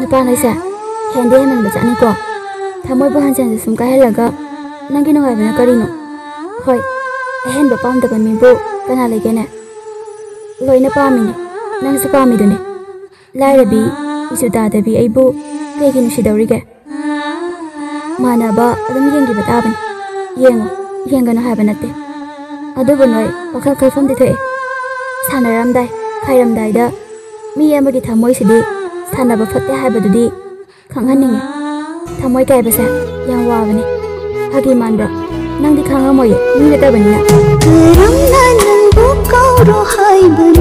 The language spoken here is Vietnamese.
ꯅꯨꯄꯥꯉꯩꯁꯦ ꯍꯦꯟꯗꯤ ꯍꯦꯟꯃꯟꯕ ꯆꯥꯠꯅꯤꯀꯣ ꯊꯃꯣꯏꯕꯨ ꯍꯟꯖꯤꯟ ꯁꯨꯝ ꯀꯥꯏꯍꯜꯂꯒ ꯅꯪꯒꯤ ꯅꯨꯡꯉꯥꯏꯕꯅ ꯀꯔꯤꯅꯣ ꯍꯣꯏ ꯑꯍꯦꯟꯕ ꯄꯥꯝꯗꯕ ꯃꯤꯕꯨ ꯀꯅꯥ ꯂꯩꯒꯦꯅꯦ ꯂꯣꯏꯅ ꯄꯥꯝꯃꯤꯅꯦ ꯅꯪꯁꯨ ꯄꯥꯝꯃꯤꯗꯨꯅꯦ ꯂꯥꯏꯔꯕꯤ ꯏꯁꯨ ꯇꯥꯗꯕꯤ ꯑꯩꯕꯨ ꯀꯩꯒꯤ ꯅꯨꯡꯁꯤꯗꯧꯔꯤꯒꯦ ꯃꯥꯟꯅꯕ ꯑꯗꯨꯝ ꯌꯦꯡꯈꯤꯕ ꯇꯥꯕꯅꯤ ꯌꯦꯡꯉꯣ ꯌꯦꯡꯒꯅꯨ ꯍꯥꯏꯕ ꯅꯠꯇꯦ ꯑꯗꯨꯕꯨ ꯅꯣꯏ ꯋꯥꯈꯜ ꯈꯜꯐꯝꯗꯤ ꯊꯣꯛꯑꯦ ꯁꯥꯟꯅꯔꯝꯗꯥꯏ ꯈꯥꯏꯔꯝꯗꯥꯏꯗ ꯃꯤ ꯑꯃꯒꯤ ꯊꯃꯣꯏꯁꯤꯗꯤ sanda ba ya, fatte hai ba dudi kang ani nge ta moi kai ba sa yang wa ba ni hagi man ba nang di kang moi ni ne ta ba ni na ram na nang bu ka ro